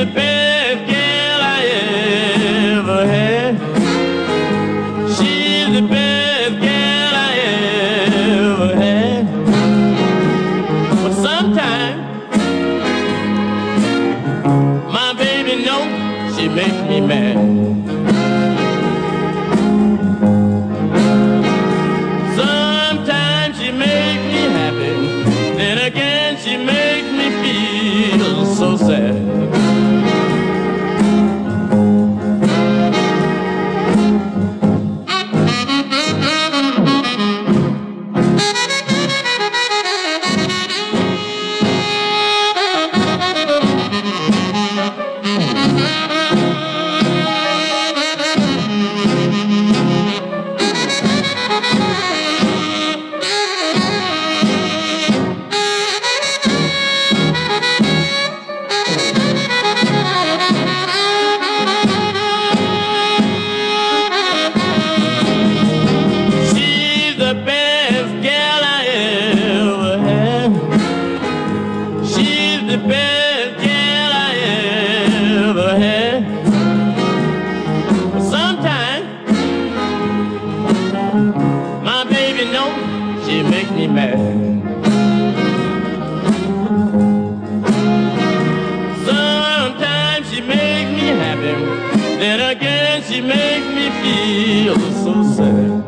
the best girl I ever had. She's the best girl I ever had. But sometimes my baby know she makes me mad. She make me mad. Sometimes she makes me happy, then again she makes me feel so sad.